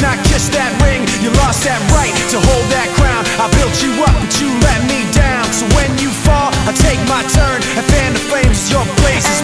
not kiss that ring You lost that right to hold that crown. I built you up, but you let me down. So when you fall, I take my turn And fan the flames your place is